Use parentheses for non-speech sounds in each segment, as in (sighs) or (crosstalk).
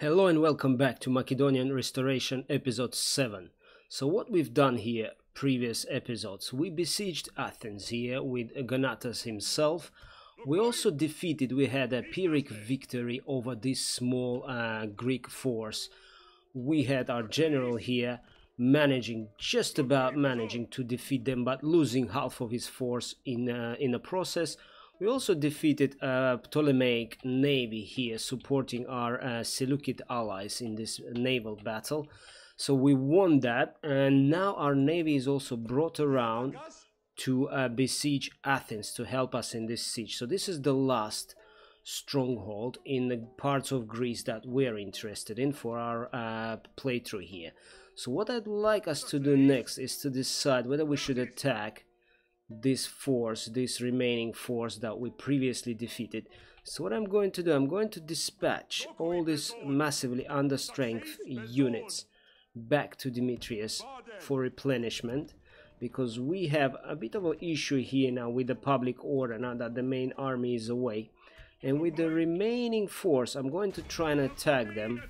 Hello and welcome back to Macedonian Restoration episode 7. So what we've done here previous episodes, we besieged Athens here with Gonatas himself. We also defeated, we had a Pyrrhic victory over this small uh, Greek force. We had our general here managing, just about managing to defeat them but losing half of his force in, uh, in the process. We also defeated a Ptolemaic navy here, supporting our uh, Seleucid allies in this naval battle. So we won that, and now our navy is also brought around to uh, besiege Athens to help us in this siege. So this is the last stronghold in the parts of Greece that we're interested in for our uh, playthrough here. So what I'd like us to do next is to decide whether we should attack this force, this remaining force that we previously defeated. So what I'm going to do, I'm going to dispatch all these massively under strength units back to Demetrius for replenishment because we have a bit of an issue here now with the public order now that the main army is away and with the remaining force I'm going to try and attack them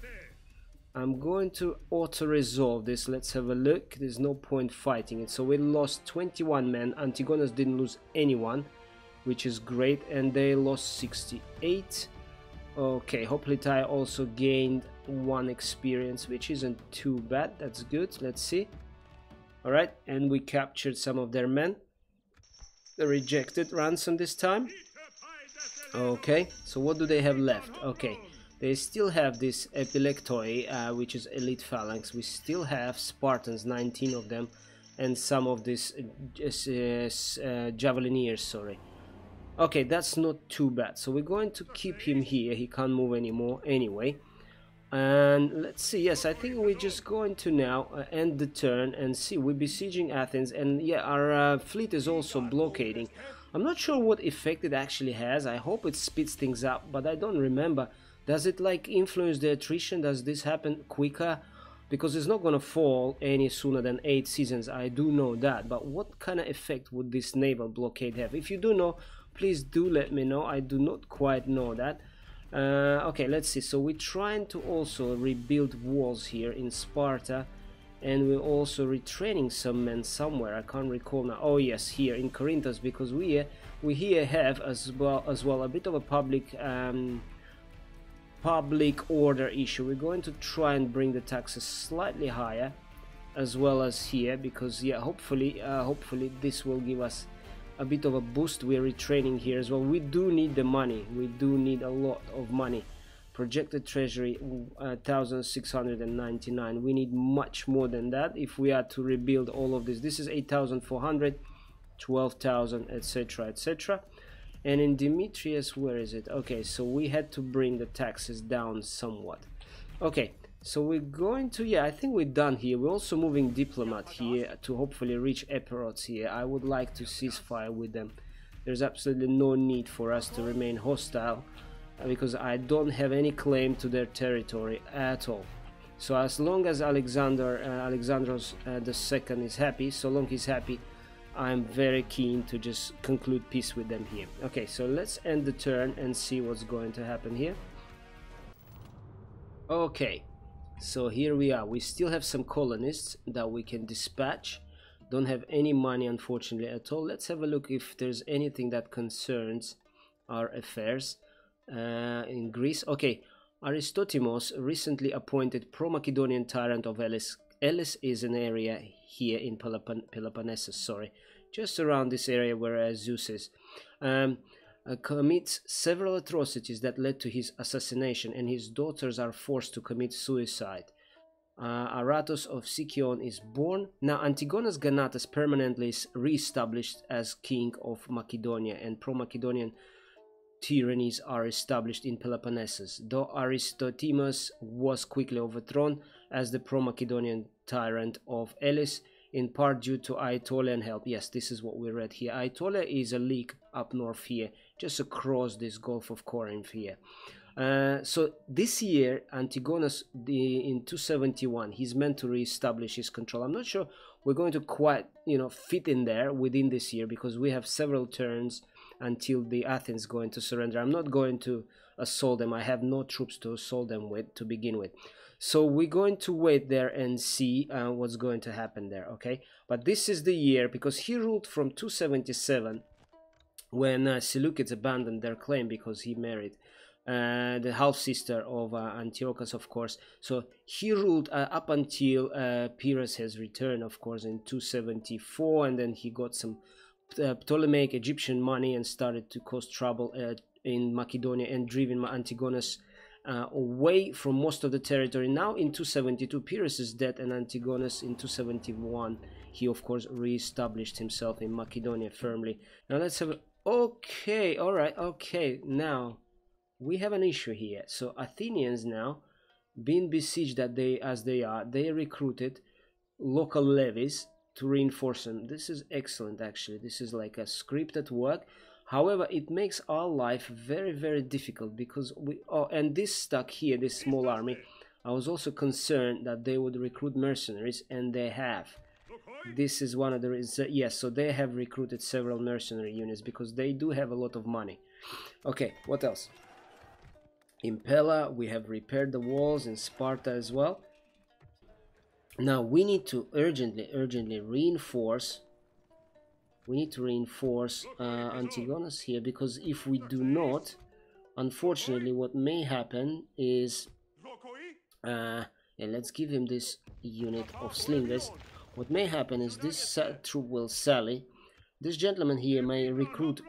I'm going to auto-resolve this. Let's have a look. There's no point fighting it. So we lost 21 men. Antigonus didn't lose anyone, which is great. And they lost 68. Okay, Hoplite also gained one experience, which isn't too bad. That's good. Let's see. Alright, and we captured some of their men. The rejected ransom this time. Okay, so what do they have left? Okay, they still have this Epilectoi, uh, which is elite phalanx. We still have Spartans, 19 of them, and some of these uh, uh, Javelineers, sorry. Okay, that's not too bad. So we're going to keep him here. He can't move anymore anyway. And let's see, yes, I think we're just going to now uh, end the turn and see. We're besieging Athens, and yeah, our uh, fleet is also blockading. I'm not sure what effect it actually has. I hope it speeds things up, but I don't remember does it like influence the attrition? Does this happen quicker? Because it's not going to fall any sooner than 8 seasons, I do know that. But what kind of effect would this naval blockade have? If you do know, please do let me know. I do not quite know that. Uh, okay, let's see. So we're trying to also rebuild walls here in Sparta. And we're also retraining some men somewhere. I can't recall now. Oh yes, here in Corinthus, because we we here have as well as well a bit of a public um, public order issue. We're going to try and bring the taxes slightly higher as well as here because yeah hopefully uh, hopefully this will give us a bit of a boost. We're retraining here as well. We do need the money. We do need a lot of money. Projected treasury uh, 1699 we need much more than that if we are to rebuild all of this. This is 8400 12,000 etc etc and in Demetrius where is it? Okay so we had to bring the taxes down somewhat. Okay so we're going to yeah I think we're done here. We're also moving diplomat here to hopefully reach Epirotes here. I would like to ceasefire with them. There's absolutely no need for us to remain hostile uh, because I don't have any claim to their territory at all. So as long as Alexander uh, Alexandros uh, the second is happy so long he's happy I'm very keen to just conclude peace with them here. Okay, so let's end the turn and see what's going to happen here. Okay, so here we are. We still have some colonists that we can dispatch. Don't have any money, unfortunately, at all. Let's have a look if there's anything that concerns our affairs uh, in Greece. Okay, Aristotimos recently appointed pro-Macedonian tyrant of Elis Elis is an area here in Peloponnesus, sorry, just around this area where Zeus is. Um, uh, commits several atrocities that led to his assassination, and his daughters are forced to commit suicide. Uh, Aratos of Sicyon is born. Now, Antigonus Gonatas permanently is re-established as king of Macedonia, and pro-Macedonian tyrannies are established in Peloponnesus. Though Aristotimus was quickly overthrown as the pro-Macedonian tyrant of Elis, in part due to Aetolian help. Yes, this is what we read here. Aetolia is a lake up north here, just across this Gulf of Corinth here. Uh, so this year, Antigonus the, in 271, he's meant to re-establish his control. I'm not sure we're going to quite, you know, fit in there within this year because we have several turns until the Athens going to surrender. I'm not going to assault them. I have no troops to assault them with to begin with. So we're going to wait there and see uh, what's going to happen there, okay? But this is the year, because he ruled from 277 when uh, Seleucids abandoned their claim because he married uh, the half sister of uh, Antiochus, of course. So he ruled uh, up until uh, Pyrrhus' return, of course, in 274, and then he got some uh, Ptolemaic Egyptian money and started to cause trouble uh, in Macedonia and driven Antigonus uh, away from most of the territory. Now in 272, Pyrrhus is dead, and Antigonus in 271, he of course re-established himself in Macedonia firmly. Now let's have. Okay, all right, okay. Now we have an issue here. So Athenians now, being besieged that they as they are, they recruited local levies to reinforce them. This is excellent, actually. This is like a script at work However, it makes our life very, very difficult because we, oh, and this stuck here, this small army, I was also concerned that they would recruit mercenaries, and they have. This is one of the reasons, uh, yes, so they have recruited several mercenary units because they do have a lot of money. Okay, what else? In Pella, we have repaired the walls, in Sparta as well. Now, we need to urgently, urgently reinforce we need to reinforce uh, Antigonus here because if we do not unfortunately what may happen is uh, yeah, let's give him this unit of slingers. What may happen is this troop will sally. This gentleman here may recruit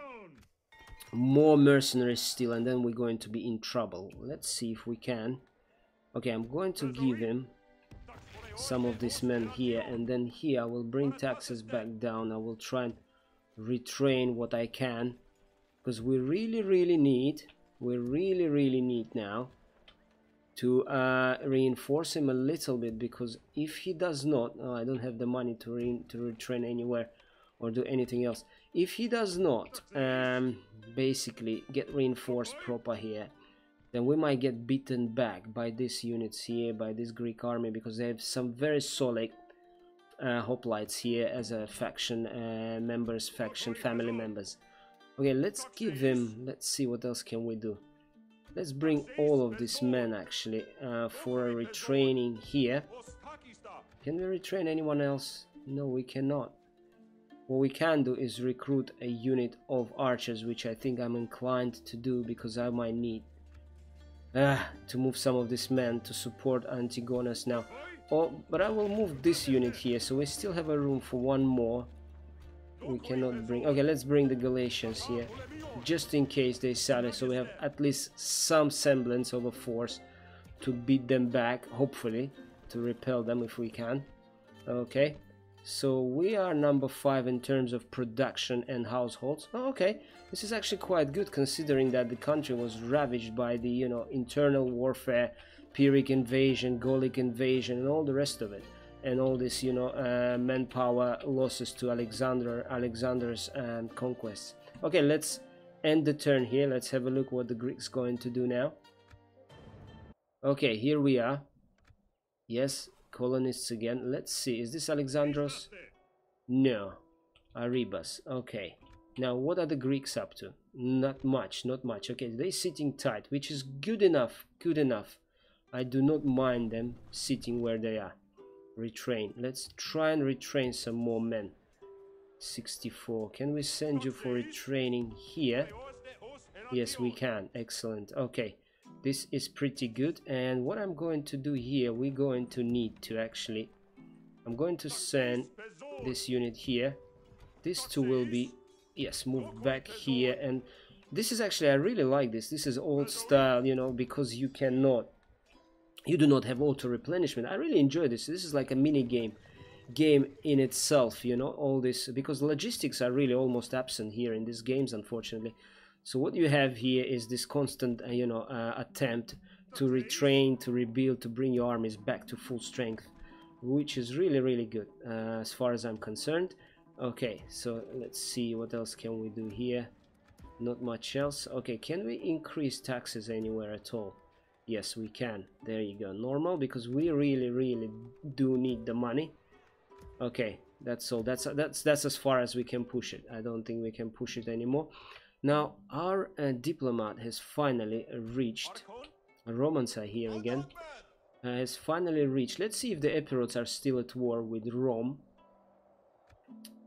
more mercenaries still and then we're going to be in trouble. Let's see if we can. Okay I'm going to give him some of these men here and then here I will bring taxes back down. I will try and retrain what I can because we really really need we really really need now to uh, reinforce him a little bit because if he does not oh, I don't have the money to, re to retrain anywhere or do anything else. If he does not um, basically get reinforced proper here then we might get beaten back by these units here by this Greek army because they have some very solid uh, hoplites here as a faction uh, members faction family members. Okay let's give him let's see what else can we do. Let's bring all of these men actually uh, for a retraining here. Can we retrain anyone else? No we cannot. What we can do is recruit a unit of archers which I think I'm inclined to do because I might need uh, to move some of these men to support Antigonus now Oh, but I will move this unit here, so we still have a room for one more. We cannot bring... Okay, let's bring the Galatians here, just in case they sally, so we have at least some semblance of a force to beat them back, hopefully, to repel them if we can. Okay, so we are number 5 in terms of production and households. Oh, okay, this is actually quite good considering that the country was ravaged by the, you know, internal warfare Pyrrhic invasion, Gallic invasion, and all the rest of it, and all this, you know, uh, manpower losses to Alexander, Alexander's um, conquests. Okay, let's end the turn here. Let's have a look what the Greeks going to do now. Okay, here we are. Yes, colonists again. Let's see. Is this Alexandros? No. Aribas. Okay. Now, what are the Greeks up to? Not much, not much. Okay, they're sitting tight, which is good enough, good enough. I do not mind them sitting where they are. Retrain. Let's try and retrain some more men. 64. Can we send you for retraining here? Yes, we can. Excellent. Okay. This is pretty good. And what I'm going to do here, we're going to need to actually... I'm going to send this unit here. These two will be, yes, moved back here. And this is actually, I really like this. This is old style, you know, because you cannot you do not have auto replenishment i really enjoy this this is like a mini game game in itself you know all this because logistics are really almost absent here in these games unfortunately so what you have here is this constant uh, you know uh, attempt to retrain to rebuild to bring your armies back to full strength which is really really good uh, as far as i'm concerned. Okay so let's see what else can we do here. Not much else. Okay can we increase taxes anywhere at all? Yes we can. There you go. Normal because we really really do need the money. Okay that's all. That's that's that's as far as we can push it. I don't think we can push it anymore Now, our uh, diplomat has finally reached. Romans are here again. Uh, has finally reached. Let's see if the Epirots are still at war with Rome.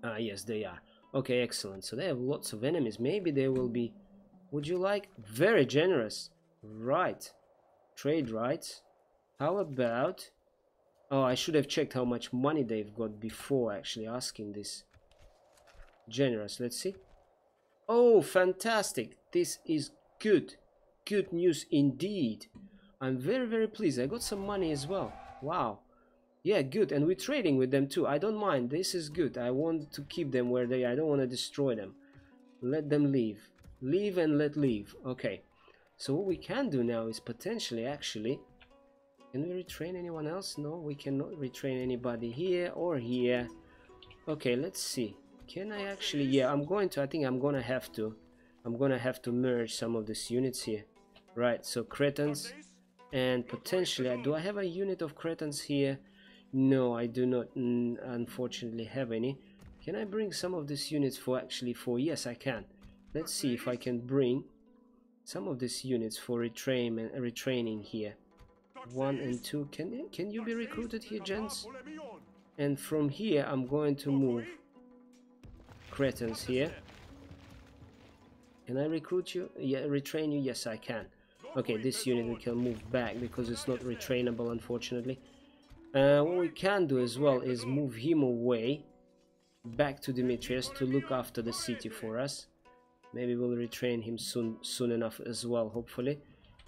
Ah, yes, they are. Okay, excellent. So they have lots of enemies. Maybe they will be... Would you like? Very generous. Right. Trade rights. How about... Oh, I should have checked how much money they've got before actually asking this. Generous, let's see. Oh, fantastic. This is good. Good news indeed. I'm very, very pleased. I got some money as well. Wow. Yeah, good. And we're trading with them too. I don't mind. This is good. I want to keep them where they are. I don't want to destroy them. Let them leave. Leave and let leave. Okay. So what we can do now is potentially actually... Can we retrain anyone else? No, we cannot retrain anybody here or here. Okay, let's see. Can I actually... Yeah, I'm going to... I think I'm gonna have to. I'm gonna have to merge some of these units here. Right, so Cretans and potentially... Do I have a unit of Cretans here? No, I do not unfortunately have any. Can I bring some of these units for actually for... Yes, I can. Let's see if I can bring some of these units for retrain retraining here. One and two. Can, can you be recruited here, gents? And from here, I'm going to move Cretans here. Can I recruit you? Yeah, retrain you? Yes, I can. Okay, this unit we can move back because it's not retrainable, unfortunately. Uh, what we can do as well is move him away back to Demetrius to look after the city for us. Maybe we'll retrain him soon, soon enough as well, hopefully.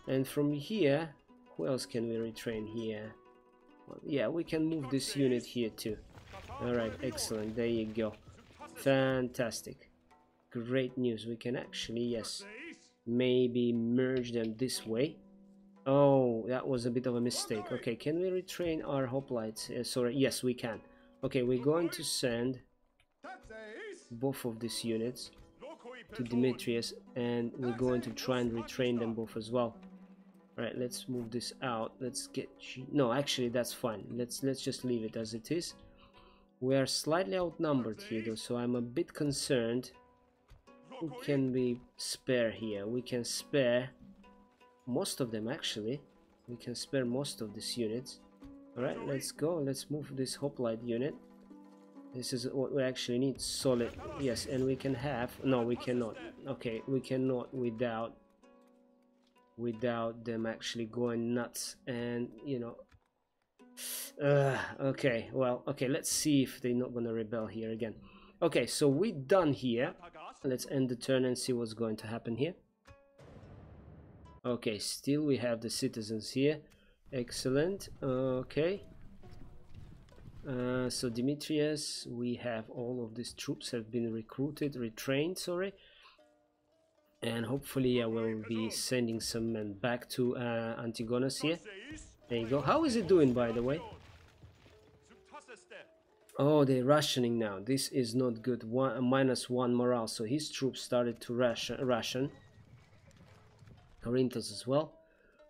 And from here, who else can we retrain here? Well, yeah, we can move this unit here too. Alright, excellent, there you go. Fantastic. Great news. We can actually, yes, maybe merge them this way. Oh, that was a bit of a mistake. Okay, can we retrain our hoplites? Uh, sorry, yes, we can. Okay, we're going to send both of these units to Demetrius and we're going to try and retrain them both as well. Alright, let's move this out. Let's get... No, actually, that's fine. Let's, let's just leave it as it is. We are slightly outnumbered here though, so I'm a bit concerned. Who can we spare here? We can spare most of them actually. We can spare most of these units. Alright, let's go. Let's move this hoplite unit. This is what we actually need. Solid. Yes, and we can have... No, we cannot. Okay, we cannot without without them actually going nuts and you know uh, okay, well, okay, let's see if they're not gonna rebel here again. Okay, so we're done here. Let's end the turn and see what's going to happen here. Okay, still we have the citizens here. Excellent. Okay. Uh, so Demetrius, we have all of these troops have been recruited, retrained, sorry. And hopefully I will be sending some men back to uh, Antigonus here. There you go. How is it doing, by the way? Oh, they're rationing now. This is not good. One, uh, minus one morale. So his troops started to ration. ration. Corinthus as well.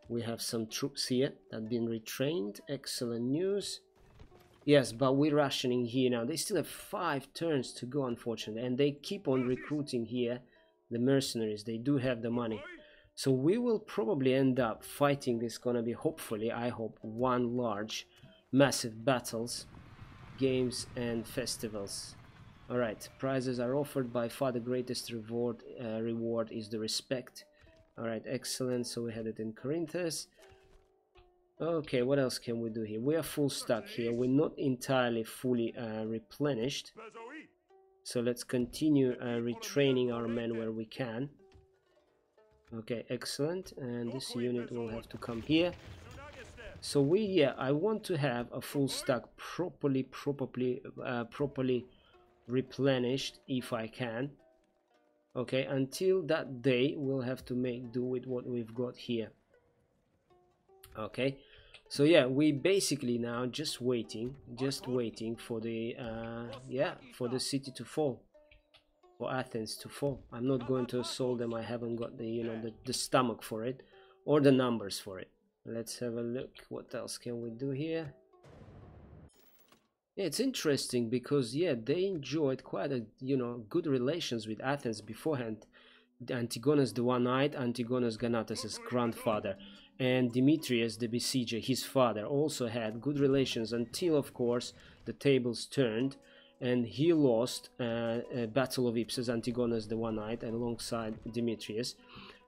We have some troops here that have been retrained. Excellent news. Yes, but we're rationing here now. They still have five turns to go, unfortunately. And they keep on recruiting here the mercenaries. They do have the money. So we will probably end up fighting this gonna be hopefully I hope one large massive battles games and festivals. Alright prizes are offered. By far the greatest reward uh, reward is the respect. Alright excellent. So we had it in Corinthus okay what else can we do here? We are full stack here. We're not entirely fully uh, replenished. So let's continue uh, retraining our men where we can okay excellent. And this unit will have to come here. So we yeah i want to have a full stack properly properly uh, properly replenished if i can. Okay until that day we'll have to make do with what we've got here. Okay so yeah we basically now just waiting just waiting for the uh yeah for the city to fall for Athens to fall. I'm not going to assault them. I haven't got the you know the, the stomach for it or the numbers for it. Let's have a look. What else can we do here? Yeah, it's interesting because yeah, they enjoyed quite a you know good relations with Athens beforehand. Antigonus the One-Eyed, Antigonus Gonatas' grandfather, and Demetrius the Besieger, his father, also had good relations until, of course, the tables turned and he lost uh, a Battle of Ipsus, Antigonus the One-Eyed, and alongside Demetrius.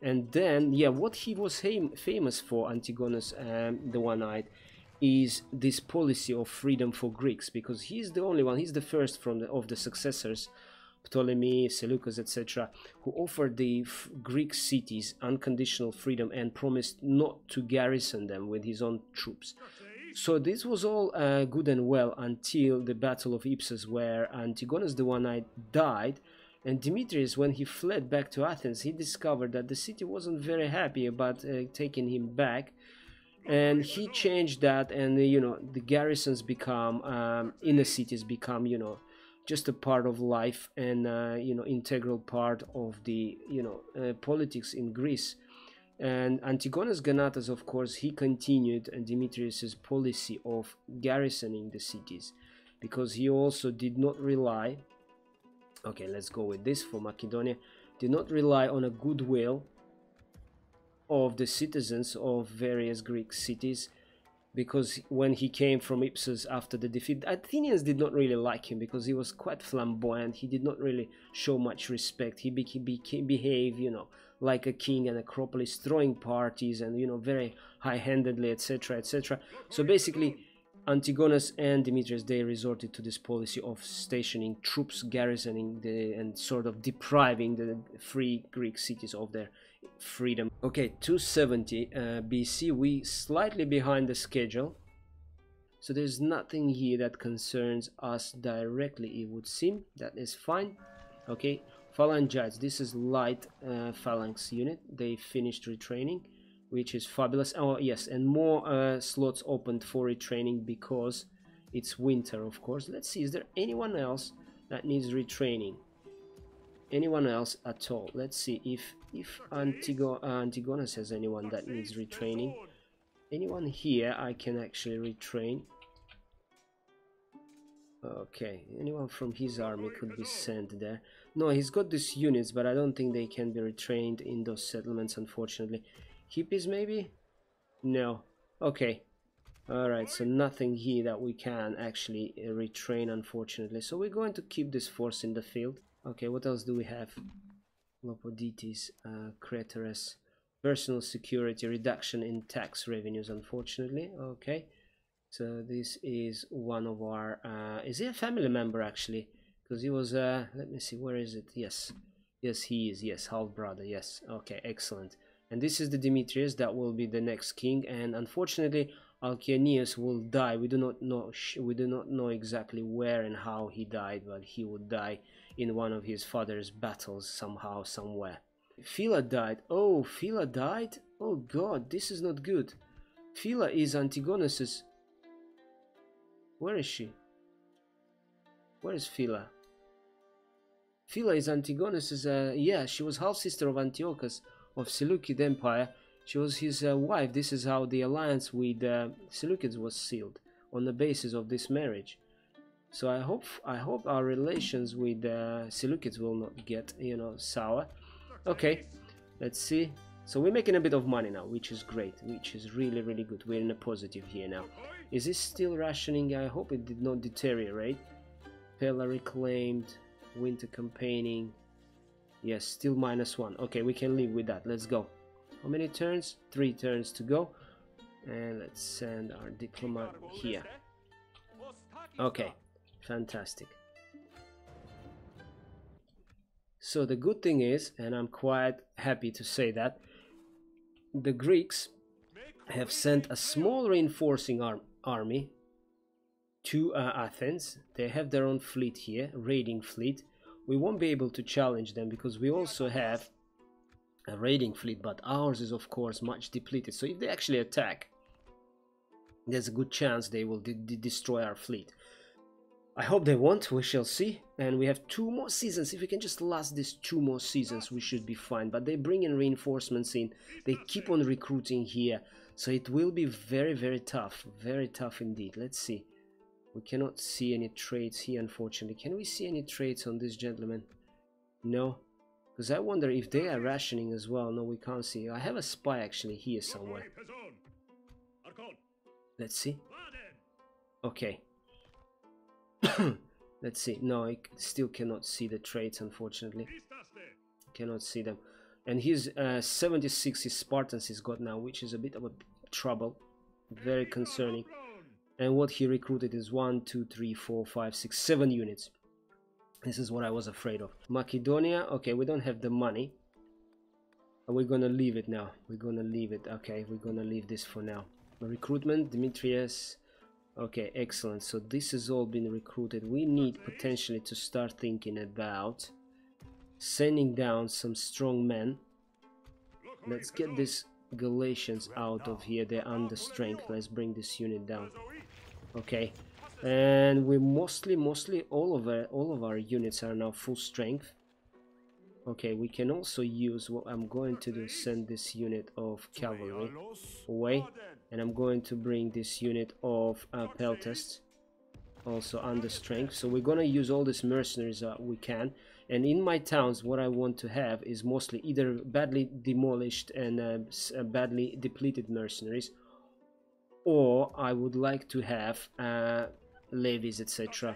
And then, yeah, what he was famous for, Antigonus um, the One-Eyed, is this policy of freedom for Greeks, because he's the only one, he's the first from the, of the successors Ptolemy, Seleucus, etc., who offered the Greek cities unconditional freedom and promised not to garrison them with his own troops. So this was all uh, good and well until the Battle of Ipsus, where Antigonus the One-Eyed died, and Demetrius, when he fled back to Athens, he discovered that the city wasn't very happy about uh, taking him back, and he changed that, and uh, you know the garrisons become um, inner cities become you know just a part of life and uh, you know integral part of the you know uh, politics in Greece. And Antigonus Gonatas, of course, he continued and Demetrius's policy of garrisoning the cities, because he also did not rely. Okay, let's go with this for Macedonia. Did not rely on a goodwill of the citizens of various Greek cities because when he came from Ipsus after the defeat, Athenians did not really like him because he was quite flamboyant. He did not really show much respect. He became, became behaved, you know, like a king and Acropolis, throwing parties and you know very high-handedly, etc., etc. So basically, Antigonus and Demetrius they resorted to this policy of stationing troops, garrisoning the and sort of depriving the free Greek cities of their freedom. Okay, 270 uh, BC, we slightly behind the schedule. So there's nothing here that concerns us directly, it would seem. That is fine. Okay, phalangites, this is light uh, phalanx unit. They finished retraining, which is fabulous. Oh, yes, and more uh, slots opened for retraining because it's winter, of course. Let's see, is there anyone else that needs retraining? anyone else at all let's see if if Antigo Antigonus has anyone that needs retraining anyone here I can actually retrain okay anyone from his army could be sent there no he's got these units but I don't think they can be retrained in those settlements unfortunately hippies maybe no okay Alright, so nothing here that we can actually uh, retrain unfortunately. So we're going to keep this force in the field. Okay, what else do we have? Lopoditis, uh, Craterus, personal security, reduction in tax revenues, unfortunately. Okay, so this is one of our, uh, is he a family member actually? Because he was, uh, let me see, where is it? Yes, yes, he is, yes, half brother, yes. Okay, excellent. And this is the Demetrius that will be the next king, and unfortunately, Alcyoneus will die. We do not know, we do not know exactly where and how he died, but he would die in one of his father's battles somehow, somewhere. Phila died. Oh, Phila died? Oh god, this is not good. Phila is Antigonus's... Where is she? Where is Phila? Phila is Antigonus's... Uh, yeah, she was half-sister of Antiochus of Seleucid Empire. She was his uh, wife. This is how the alliance with uh, Seleucids was sealed, on the basis of this marriage. So I hope I hope our relations with uh, Seleucids will not get you know sour. Okay, let's see. So we're making a bit of money now, which is great, which is really really good. We're in a positive here now. Is this still rationing? I hope it did not deteriorate. Pella reclaimed, winter campaigning. Yes, still minus one. Okay, we can live with that. Let's go. How many turns? Three turns to go. And let's send our diplomat here. Okay, fantastic so the good thing is and i'm quite happy to say that the greeks have sent a small reinforcing ar army to uh, athens they have their own fleet here raiding fleet we won't be able to challenge them because we also have a raiding fleet but ours is of course much depleted so if they actually attack there's a good chance they will de destroy our fleet I hope they won't, we shall see. And we have two more seasons. If we can just last these two more seasons, we should be fine. But they bring in reinforcements in. They keep on recruiting here. So it will be very, very tough. Very tough indeed. Let's see. We cannot see any traits here, unfortunately. Can we see any traits on this gentleman? No. Because I wonder if they are rationing as well. No, we can't see. I have a spy actually here somewhere. Let's see. Okay. (coughs) Let's see. No, I still cannot see the traits, unfortunately. Cannot see them. And his uh, 76 his Spartans he's got now, which is a bit of a trouble. Very concerning. And what he recruited is 1, 2, 3, 4, 5, 6, 7 units. This is what I was afraid of. Macedonia, okay, we don't have the money. We're gonna leave it now. We're gonna leave it. Okay, we're gonna leave this for now. Recruitment, Demetrius. Okay, excellent. So this has all been recruited. We need potentially to start thinking about sending down some strong men. Let's get these Galatians out of here. They're under strength. Let's bring this unit down. Okay, and we mostly mostly all of our all of our units are now full strength. Okay we can also use what i'm going to do send this unit of cavalry away. And i'm going to bring this unit of uh, peltasts also under strength. So we're gonna use all these mercenaries that we can. And in my towns what i want to have is mostly either badly demolished and uh, uh badly depleted mercenaries or I would like to have uh, levies etc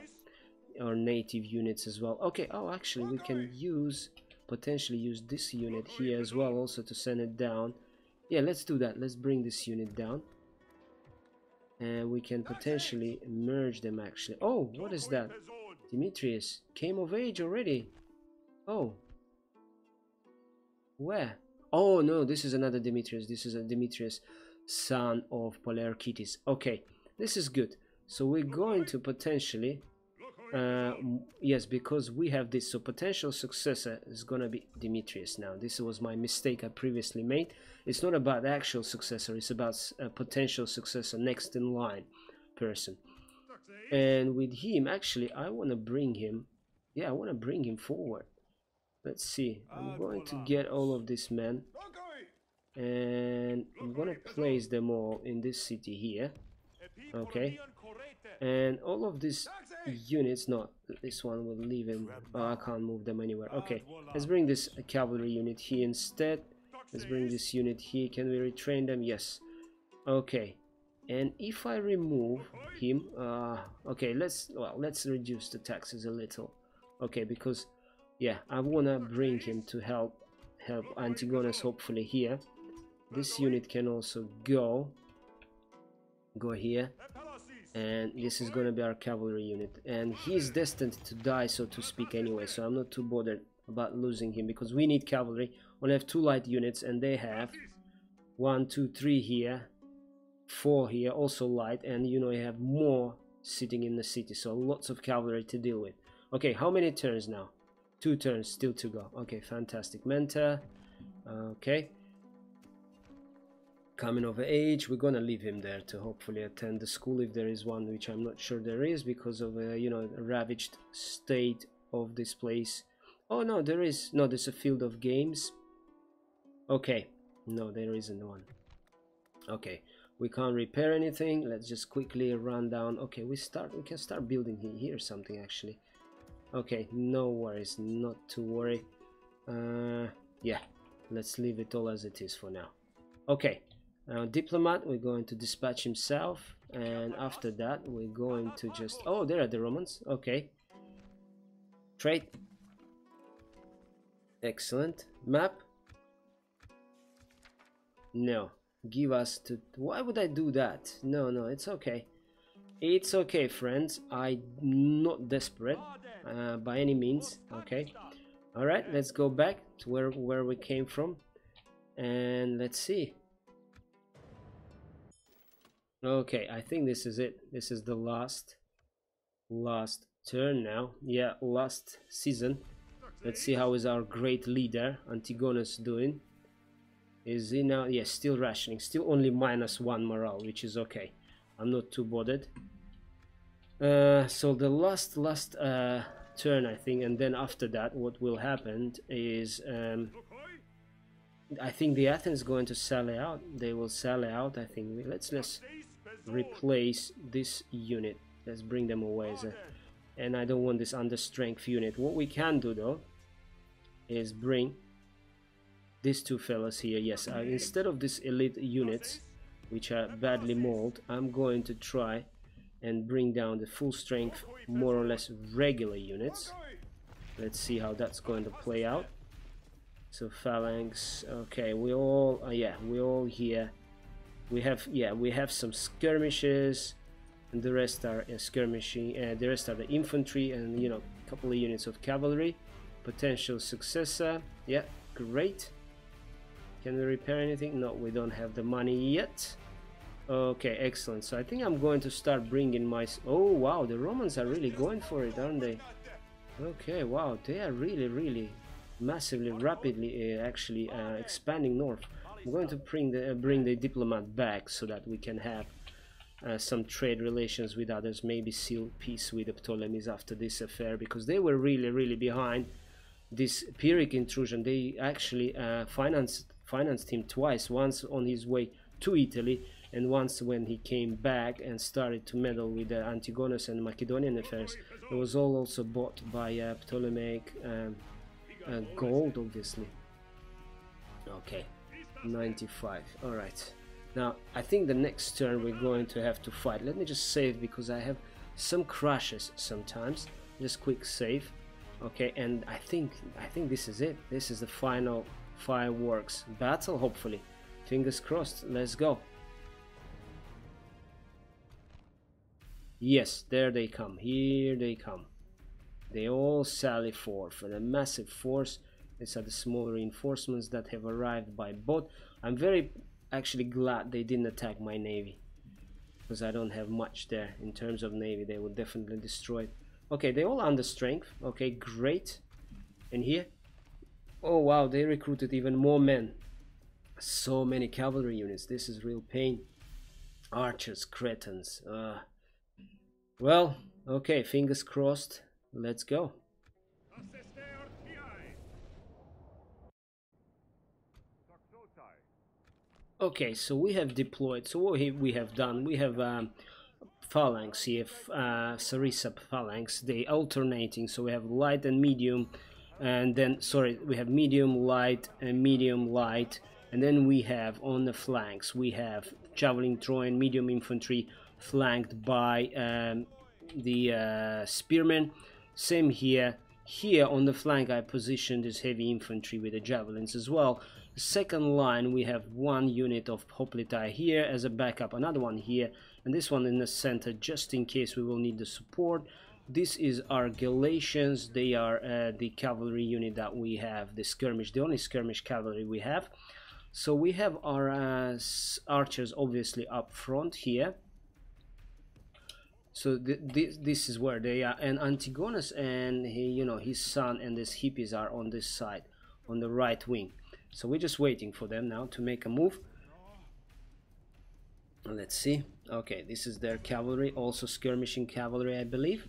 or native units as well. Okay oh actually we can use potentially use this unit here as well also to send it down. Yeah let's do that. Let's bring this unit down. And we can potentially merge them actually. Oh what is that? Demetrius came of age already. Oh. Where? Oh no this is another Demetrius. This is a Demetrius son of Polyarchitis okay this is good. So we're going to potentially uh, yes because we have this. So potential successor is gonna be Demetrius. Now this was my mistake I previously made. It's not about actual successor it's about a potential successor next in line person. And with him actually I want to bring him yeah I want to bring him forward. Let's see. I'm going to get all of these men and I'm gonna place them all in this city here. Okay. And all of these units not this one will leave him oh, I can't move them anywhere. Okay. Let's bring this cavalry unit here instead. Let's bring this unit here. Can we retrain them? Yes. Okay. And if I remove him uh, okay let's well let's reduce the taxes a little. Okay because yeah I wanna bring him to help help Antigonus hopefully here this unit can also go go here. And this is gonna be our cavalry unit. And he's destined to die so to speak anyway. So I'm not too bothered about losing him because we need cavalry. Only have two light units and they have one two three here four here also light. And you know you have more sitting in the city so lots of cavalry to deal with. Okay how many turns now? Two turns still to go. Okay fantastic. Mentor. Okay coming of age we're gonna leave him there to hopefully attend the school if there is one which i'm not sure there is because of uh, you know the ravaged state of this place. Oh no there is no there's a field of games. Okay no there isn't one. Okay we can't repair anything. Let's just quickly run down. Okay we start we can start building here something actually. Okay no worries not to worry. Uh yeah let's leave it all as it is for now. Okay now diplomat we're going to dispatch himself and after that we're going to just oh there are the Romans. Okay. Trade. Excellent. Map. No. Give us to why would I do that? No no it's okay. It's okay friends. I'm not desperate uh, by any means. Okay. All right let's go back to where where we came from. And let's see Okay, I think this is it. This is the last last turn now. Yeah, last season. Let's see how is our great leader Antigonus doing. Is he now? Yes, still rationing. Still only minus one morale, which is okay. I'm not too bothered. Uh, so the last last uh, turn, I think, and then after that, what will happen is um, I think the Athens going to sell out. They will sell out. I think. Let's let's replace this unit. Let's bring them away a, and I don't want this under strength unit. What we can do though is bring these two fellas here. Yes uh, instead of these elite units which are badly mauled I'm going to try and bring down the full strength more or less regular units. Let's see how that's going to play out. So phalanx okay we all uh, yeah we all here we have yeah we have some skirmishes and the rest are uh, skirmishing uh, the rest are the infantry and you know a couple of units of cavalry. Potential successor yeah great. Can we repair anything? No we don't have the money yet. Okay excellent. So I think I'm going to start bringing my oh wow the Romans are really going for it aren't they? Okay wow they are really really massively rapidly uh, actually uh, expanding north I'm going to bring the uh, bring the diplomat back so that we can have uh, some trade relations with others maybe seal peace with the Ptolemies after this affair because they were really really behind this Pyrrhic intrusion. They actually uh, financed financed him twice once on his way to Italy and once when he came back and started to meddle with the Antigonus and Macedonian affairs. It was all also bought by uh, Ptolemaic um, uh, gold obviously. Okay 95 all right. Now I think the next turn we're going to have to fight. Let me just save because I have some crashes sometimes. Just quick save. Okay and I think I think this is it. This is the final fireworks battle hopefully. Fingers crossed. Let's go. Yes there they come. Here they come. They all sally forth for a massive force these are the small reinforcements that have arrived by boat. I'm very actually glad they didn't attack my navy because I don't have much there in terms of navy. They would definitely destroy. It okay they all under strength. Okay great. And here oh wow they recruited even more men. So many cavalry units. This is real pain. Archers cretans uh, well okay fingers crossed. Let's go okay so we have deployed so what we have done we have um, phalanx here uh, Sarissa phalanx they alternating so we have light and medium and then sorry we have medium light and medium light and then we have on the flanks we have javelin Troyan medium infantry flanked by um, the uh, spearmen. Same here. Here on the flank I positioned this heavy infantry with the javelins as well second line we have one unit of hoplite here as a backup another one here and this one in the center just in case we will need the support. This is our Galatians. They are uh, the cavalry unit that we have the skirmish the only skirmish cavalry we have. So we have our uh, archers obviously up front here. So th this, this is where they are and Antigonus and he, you know his son and his hippies are on this side on the right wing so we're just waiting for them now to make a move. Let's see. Okay this is their cavalry also skirmishing cavalry I believe.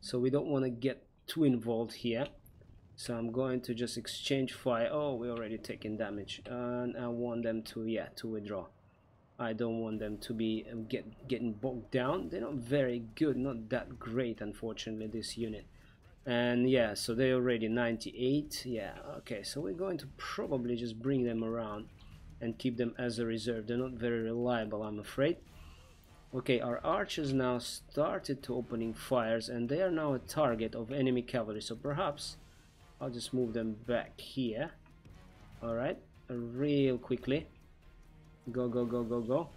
So we don't want to get too involved here. So I'm going to just exchange fire oh we're already taking damage. And I want them to yeah to withdraw. I don't want them to be um, get getting bogged down. They're not very good not that great unfortunately this unit and yeah so they're already 98 yeah okay so we're going to probably just bring them around and keep them as a reserve. They're not very reliable I'm afraid. Okay our archers now started to opening fires and they are now a target of enemy cavalry. So perhaps I'll just move them back here. Alright real quickly. Go go go go go.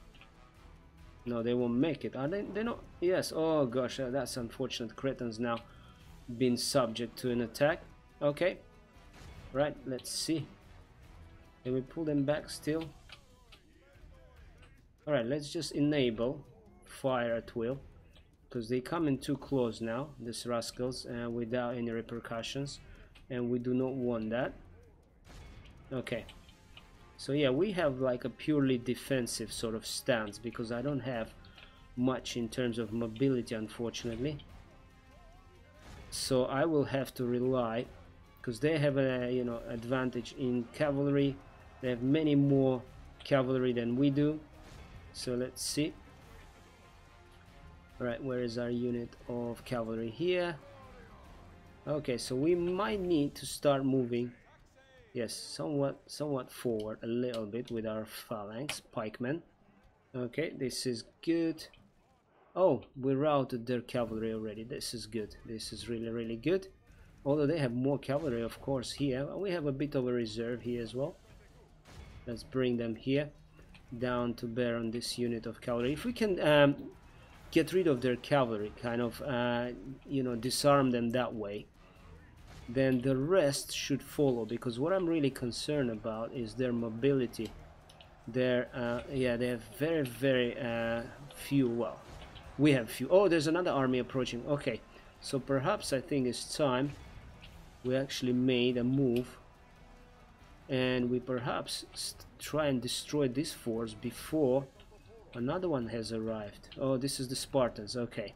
No they won't make it. Are they they not yes oh gosh uh, that's unfortunate. Cretans now been subject to an attack. Okay. Right, let's see. Can we pull them back still? Alright, let's just enable fire at will. Because they come in too close now, these rascals, uh, without any repercussions. And we do not want that. Okay. So yeah, we have like a purely defensive sort of stance because I don't have much in terms of mobility unfortunately so I will have to rely because they have a you know advantage in cavalry. They have many more cavalry than we do. So let's see. All right where is our unit of cavalry? Here. Okay so we might need to start moving yes somewhat somewhat forward a little bit with our phalanx pikemen. Okay this is good oh we routed their cavalry already. This is good. This is really really good. Although they have more cavalry of course here. We have a bit of a reserve here as well. Let's bring them here down to bear on this unit of cavalry. If we can um, get rid of their cavalry kind of uh, you know disarm them that way then the rest should follow. Because what I'm really concerned about is their mobility. Their uh, yeah they have very very uh, few well we have few. Oh there's another army approaching. Okay. So perhaps I think it's time we actually made a move and we perhaps try and destroy this force before another one has arrived. Oh this is the Spartans. Okay.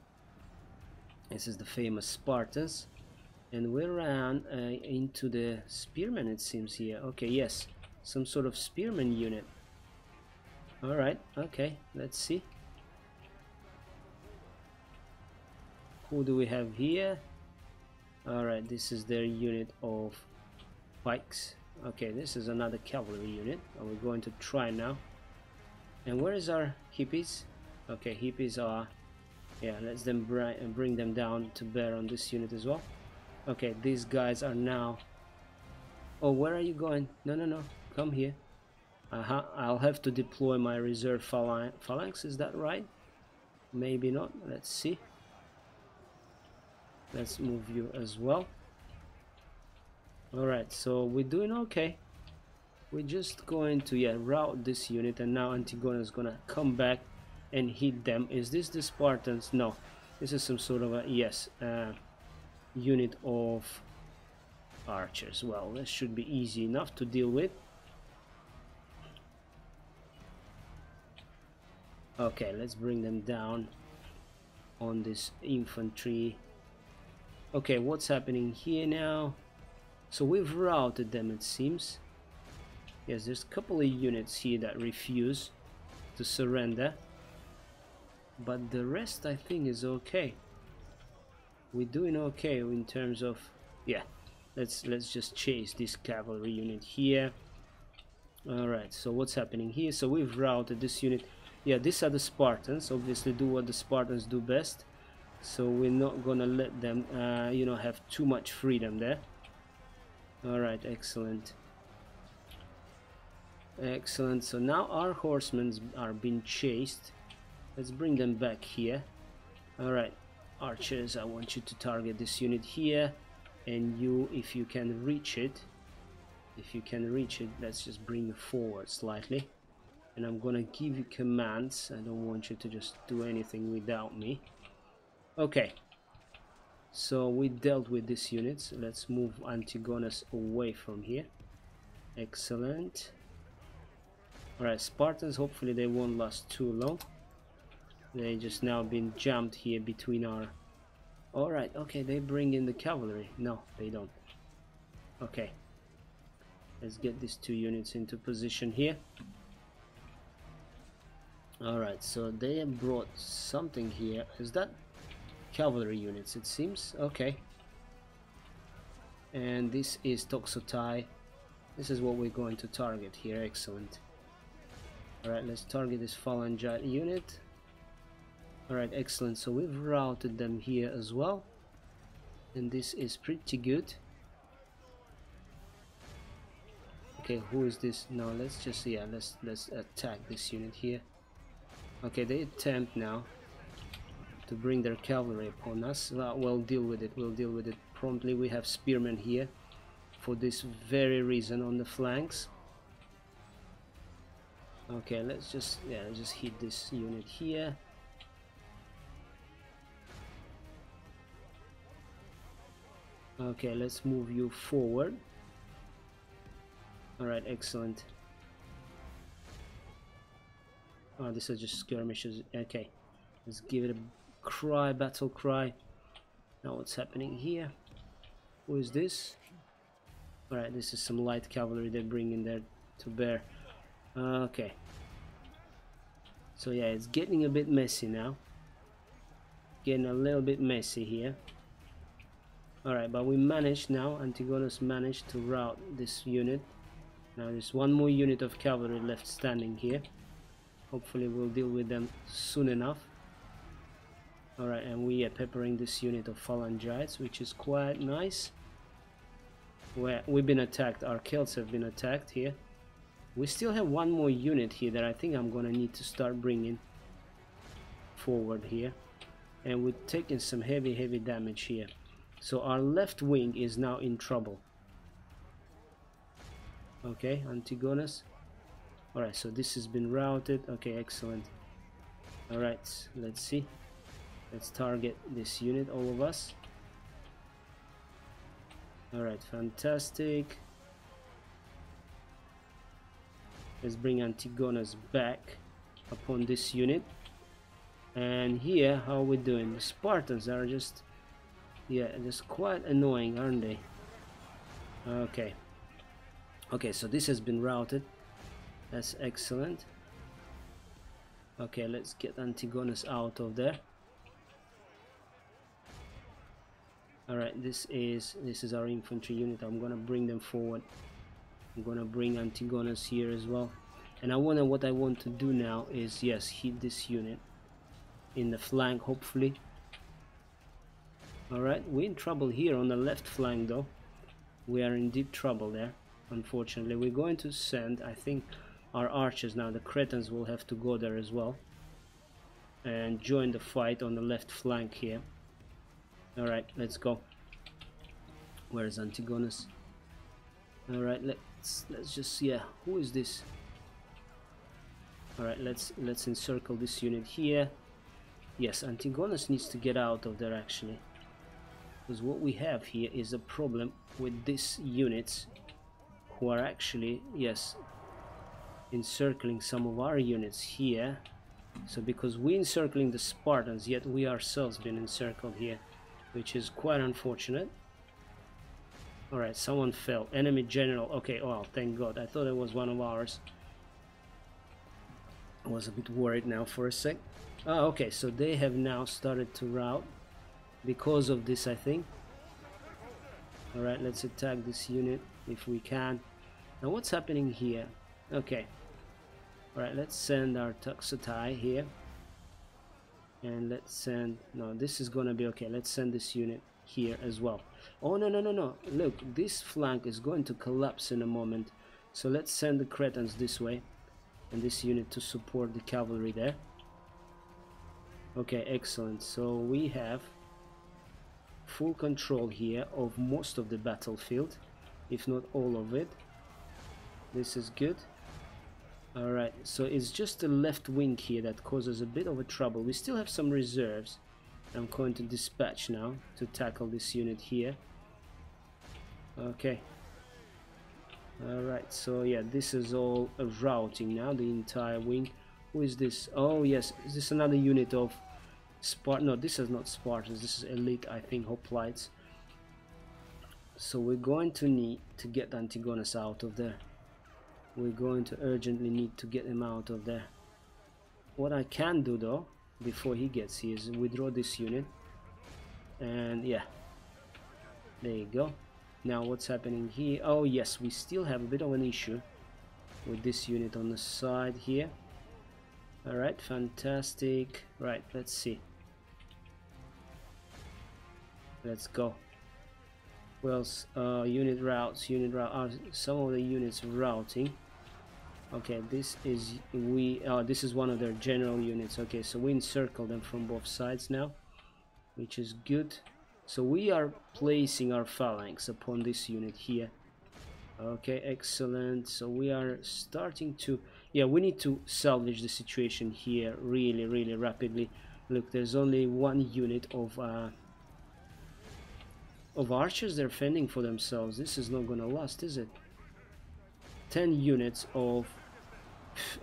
This is the famous Spartans. And we ran uh, into the spearmen it seems here. Okay yes. Some sort of spearman unit. All right. Okay. Let's see who do we have here Alright, this is their unit of pikes. Okay, this is another cavalry unit. And we're going to try now. And where is our hippeis? Okay, hippeis are... Yeah, let's them bring them down to bear on this unit as well. Okay, these guys are now... Oh, where are you going? No, no, no. Come here. Uh -huh. I'll have to deploy my reserve phalanx. Is that right? Maybe not. Let's see let's move you as well. Alright so we're doing okay. We're just going to yeah route this unit and now Antigonus is gonna come back and hit them. Is this the Spartans? No. This is some sort of a yes uh, unit of archers. Well this should be easy enough to deal with. Okay let's bring them down on this infantry Okay, what's happening here now? So we've routed them, it seems. Yes, there's a couple of units here that refuse to surrender. But the rest, I think, is okay. We're doing okay in terms of... Yeah, let's let's just chase this cavalry unit here. Alright, so what's happening here? So we've routed this unit. Yeah, these are the Spartans. Obviously do what the Spartans do best so we're not gonna let them uh, you know have too much freedom there. All right excellent. Excellent. So now our horsemen are being chased. Let's bring them back here. All right archers I want you to target this unit here. And you if you can reach it if you can reach it let's just bring it forward slightly. And I'm gonna give you commands. I don't want you to just do anything without me Okay. So we dealt with these units. Let's move Antigonus away from here. Excellent. Alright, Spartans, hopefully they won't last too long. They just now been jumped here between our... Alright, okay, they bring in the cavalry. No, they don't. Okay. Let's get these two units into position here. Alright, so they brought something here. Is that cavalry units it seems. Okay. And this is Toxotai. This is what we're going to target here. Excellent. Alright let's target this phalangite unit. Alright excellent. So we've routed them here as well. And this is pretty good. Okay who is this? No, let's just yeah let's let's attack this unit here. Okay they attempt now to bring their cavalry upon us. Well, we'll deal with it. We'll deal with it promptly. We have spearmen here for this very reason on the flanks. Okay, let's just yeah, just hit this unit here. Okay, let's move you forward. Alright, excellent. Oh, this is just skirmishes. Okay, let's give it a cry, battle cry. Now what's happening here? Who is this? Alright, this is some light cavalry they're bringing there to bear. Uh, okay. So yeah, it's getting a bit messy now. Getting a little bit messy here. Alright, but we managed now, Antigonus managed to rout this unit now there's one more unit of cavalry left standing here hopefully we'll deal with them soon enough alright and we are peppering this unit of phalangites which is quite nice. Where we've been attacked. Our Celts have been attacked here. We still have one more unit here that I think I'm gonna need to start bringing forward here. And we're taking some heavy heavy damage here. So our left wing is now in trouble. Okay Antigonus. Alright so this has been routed. Okay excellent. Alright let's see let's target this unit all of us. Alright fantastic. Let's bring Antigonus back upon this unit. And here how are we doing? The Spartans are just yeah just quite annoying aren't they? Okay. Okay so this has been routed. That's excellent. Okay let's get Antigonus out of there alright this is this is our infantry unit. I'm gonna bring them forward. I'm gonna bring Antigonus here as well. And I wanna what I want to do now is yes hit this unit in the flank hopefully. Alright we're in trouble here on the left flank though. We are in deep trouble there unfortunately. We're going to send I think our archers now. The Cretans will have to go there as well and join the fight on the left flank here alright let's go. Where's Antigonus? Alright let's let's just yeah who is this? Alright let's let's encircle this unit here. Yes Antigonus needs to get out of there actually. Because what we have here is a problem with these units who are actually yes encircling some of our units here. So because we encircling the Spartans yet we ourselves been encircled here which is quite unfortunate. Alright someone fell. Enemy general. Okay well thank god. I thought it was one of ours. I was a bit worried now for a sec. Oh okay so they have now started to rout because of this I think. Alright let's attack this unit if we can. Now what's happening here? Okay. Alright let's send our Toxotai here and let's send no this is gonna be okay let's send this unit here as well. Oh no no no no. Look this flank is going to collapse in a moment. So let's send the Cretans this way and this unit to support the cavalry there. Okay excellent. So we have full control here of most of the battlefield if not all of it. This is good alright so it's just the left wing here that causes a bit of a trouble. We still have some reserves. I'm going to dispatch now to tackle this unit here. Okay. Alright so yeah this is all routing now the entire wing. Who is this? Oh yes is this another unit of Spart no this is not Spartans this is elite I think hoplites. So we're going to need to get Antigonus out of there we're going to urgently need to get him out of there. What I can do though before he gets here is withdraw this unit. And yeah. There you go. Now what's happening here? Oh yes we still have a bit of an issue with this unit on the side here. Alright fantastic. Right let's see. Let's go. Well uh, unit routes unit route uh, some of the units routing okay this is we uh, this is one of their general units. Okay so we encircle them from both sides now which is good. So we are placing our phalanx upon this unit here. Okay excellent. So we are starting to yeah we need to salvage the situation here really really rapidly. Look there's only one unit of uh, of archers they're fending for themselves. This is not gonna last is it? 10 units of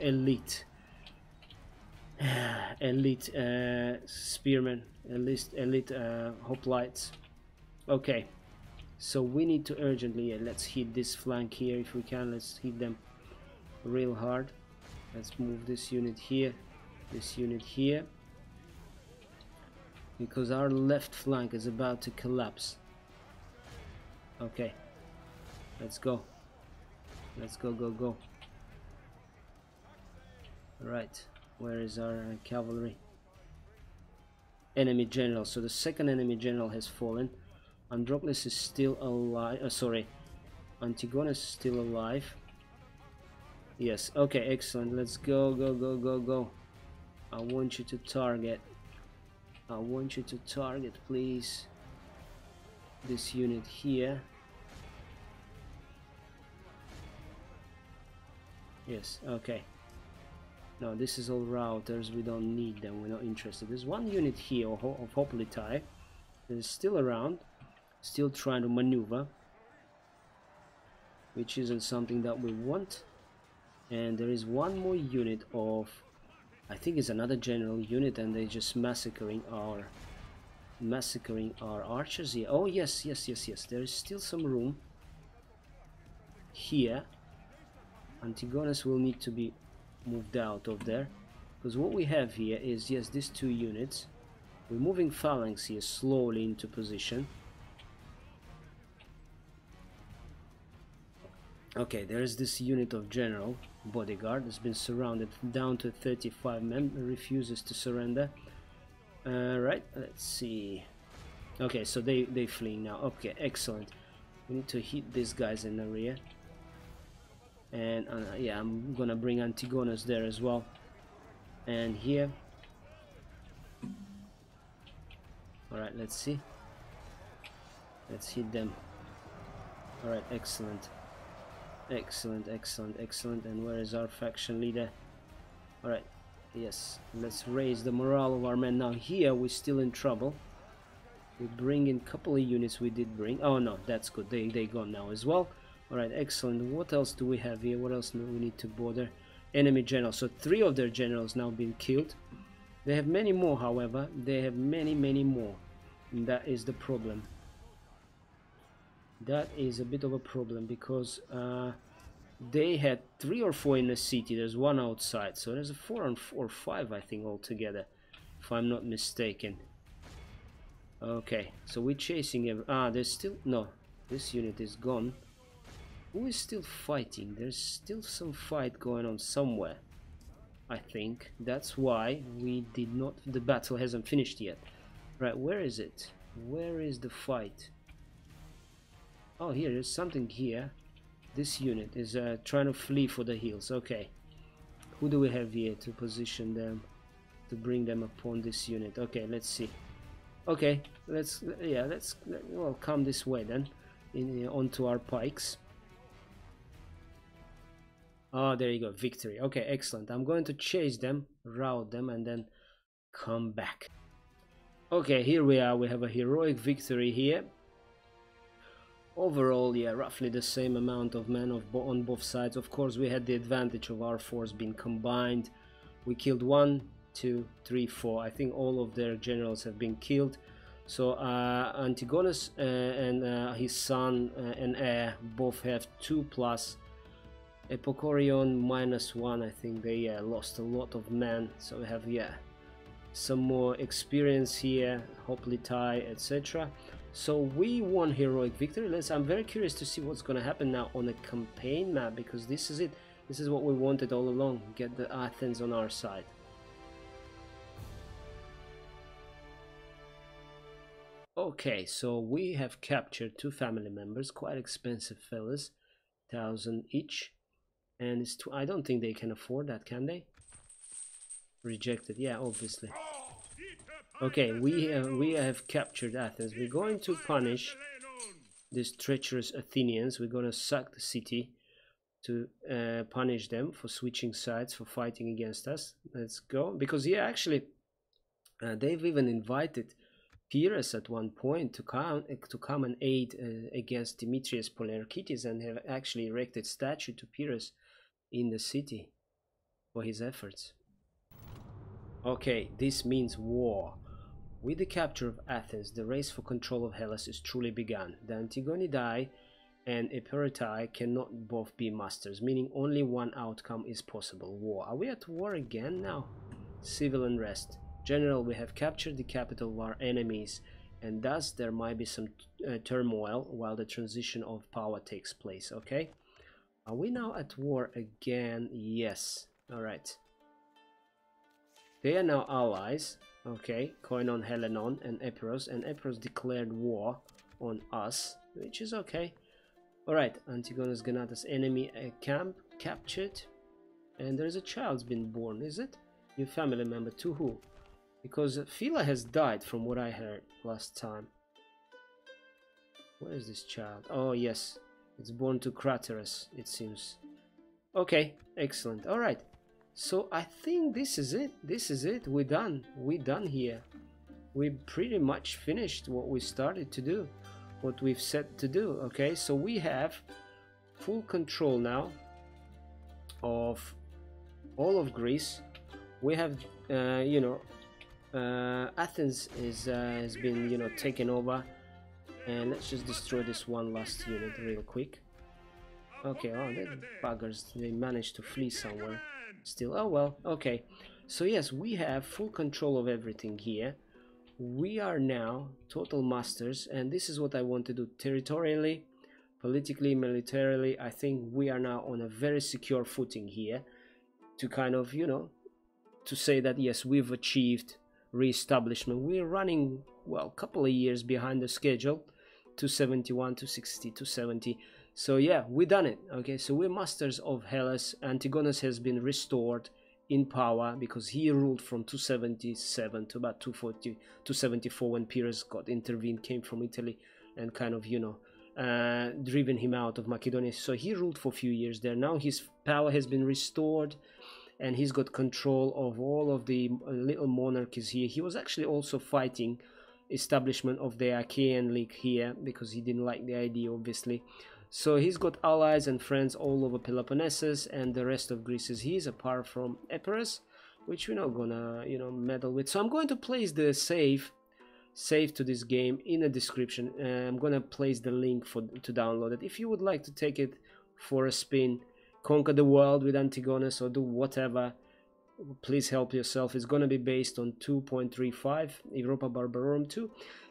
elite. (sighs) Elite uh, spearmen. Elite elite uh, hoplites. Okay. So we need to urgently yeah, let's hit this flank here if we can. Let's hit them real hard. Let's move this unit here this unit here. Because our left flank is about to collapse. Okay, let's go. let's go, go, go. Right, where is our cavalry? Enemy general. So the second enemy general has fallen. Androclus is still alive. Uh, sorry, Antigonus is still alive. Yes. Okay. Excellent. Let's go. Go. Go. Go. Go. I want you to target. I want you to target, please. This unit here. Yes. Okay. No, this is all routers. We don't need them. We're not interested. There's one unit here of, Hoplite is still around, still trying to maneuver, which isn't something that we want. And there is one more unit of, I think it's another general unit, and they're just massacring our massacring our archers here. Oh yes, yes, yes, yes. There is still some room here. Antigonus will need to be moved out of there. Because what we have here is yes these two units. We're moving phalanx here slowly into position. Okay there is this unit of general bodyguard that's been surrounded down to 35 men refuses to surrender. Uh, right let's see. Okay so they they fleeing now. Okay excellent. We need to hit these guys in the rear and uh, yeah I'm gonna bring Antigonus there as well. And here. Alright let's see. Let's hit them. Alright excellent. Excellent excellent excellent. And where is our faction leader? Alright yes let's raise the morale of our men. Now here we're still in trouble. We bring in couple of units we did bring. Oh no that's good. They they gone now as well Alright, excellent. What else do we have here? What else do we need to bother? Enemy generals. So three of their generals now been killed. They have many more, however. They have many, many more. And that is the problem. That is a bit of a problem because uh, they had three or four in the city. There's one outside. So there's a four and four, or five, I think, altogether. If I'm not mistaken. Okay, so we're chasing him. Ah, there's still... No, this unit is gone. Who is still fighting? There's still some fight going on somewhere. I think. That's why we did not... The battle hasn't finished yet. Right, where is it? Where is the fight? Oh, here, there's something here. This unit is uh, trying to flee for the hills. Okay. Who do we have here to position them? To bring them upon this unit. Okay, let's see. Okay, let's... Yeah, let's... Well, come this way then. In, onto our pikes. Oh, there you go, victory. Okay, excellent. I'm going to chase them, rout them, and then come back. Okay, here we are. We have a heroic victory here. Overall, yeah, roughly the same amount of men of bo on both sides. Of course, we had the advantage of our force being combined. We killed one, two, three, four. I think all of their generals have been killed. So uh, Antigonus uh, and uh, his son uh, and heir both have two plus Epokorion minus one, I think they uh, lost a lot of men, so we have, yeah, some more experience here, Hoplite, etc. So we won heroic victory. Let's, I'm very curious to see what's going to happen now on a campaign map, because this is it. This is what we wanted all along, get the Athens on our side. Okay, so we have captured two family members, quite expensive fellas, thousand each and it's too, I don't think they can afford that, can they? Rejected, yeah, obviously. Okay, we uh, we have captured Athens. We're going to punish these treacherous Athenians. We're going to sack the city to uh, punish them for switching sides, for fighting against us. Let's go. Because, yeah, actually, uh, they've even invited Pyrrhus at one point to come to come and aid uh, against Demetrius Poliorcetes and have actually erected statue to Pyrrhus in the city for his efforts. Okay, this means war. With the capture of Athens, the race for control of Hellas is truly begun. The Antigonidae and Epirotae cannot both be masters, meaning only one outcome is possible, war. Are we at war again now? Civil unrest. General, we have captured the capital of our enemies, and thus there might be some uh, turmoil while the transition of power takes place, okay? Are we now at war again? Yes. Alright. They are now allies. Okay, Coin Koinon, Hellenon, and Epirus. And Epirus declared war on us, which is okay. Alright, Antigonus Gonatas enemy uh, camp captured. And there's a child's been born, is it? New family member, to who? Because Phila has died from what I heard last time. Where is this child? Oh, yes. It's born to Craterus, it seems. Okay, excellent. Alright. So I think this is it. This is it. We're done. We're done here. We pretty much finished what we started to do. What we've set to do. Okay, so we have full control now of all of Greece. We have, uh, you know, uh, Athens is uh, has been, you know, taken over. And let's just destroy this one last unit real quick. Okay, oh, the buggers, they managed to flee somewhere. Still, oh well, okay. So yes, we have full control of everything here. We are now total masters, and this is what I want to do territorially, politically, militarily. I think we are now on a very secure footing here to kind of, you know, to say that yes, we've achieved re-establishment. We're running, well, a couple of years behind the schedule, 271, 260, 270. So yeah, we done it. Okay, so we're masters of Hellas. Antigonus has been restored in power because he ruled from 277 to about 240, 274 when Pyrrhus got intervened, came from Italy and kind of, you know, uh, driven him out of Macedonia. So he ruled for a few years there. Now his power has been restored and he's got control of all of the little monarchies here. He was actually also fighting establishment of the Achaean League here because he didn't like the idea, obviously. So he's got allies and friends all over Peloponnesus and the rest of Greece is apart from Epirus, which we're not gonna, you know, meddle with. So I'm going to place the save, save to this game in the description. Uh, I'm gonna place the link for to download it. If you would like to take it for a spin, conquer the world with Antigonus or do whatever, please help yourself. It's gonna be based on 2.35 Europa Barbarorum 2.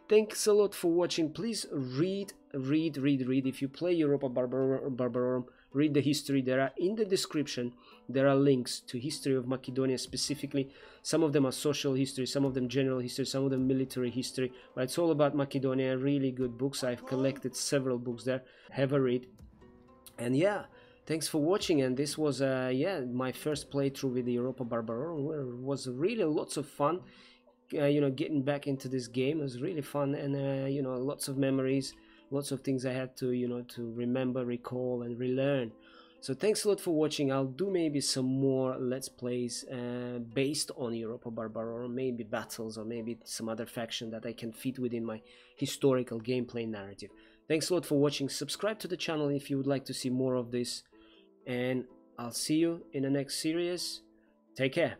Thanks a lot for watching. Please read, read, read, read. If you play Europa Barbarorum, read the history. There are in the description. There are links to history of Macedonia specifically. Some of them are social history, some of them general history, some of them military history. But it's all about Macedonia. Really good books. I've collected several books there. Have a read. And yeah, thanks for watching. And this was uh, yeah my first playthrough with the Europa Barbarorum. It was really lots of fun uh, you know getting back into this game. It was really fun and uh, you know lots of memories lots of things i had to you know to remember recall and relearn. So thanks a lot for watching. I'll do maybe some more let's plays uh, based on europa barbarorum maybe battles or maybe some other faction that i can fit within my historical gameplay narrative. Thanks a lot for watching. Subscribe to the channel if you would like to see more of this and i'll see you in the next series. Take care